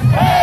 Hey!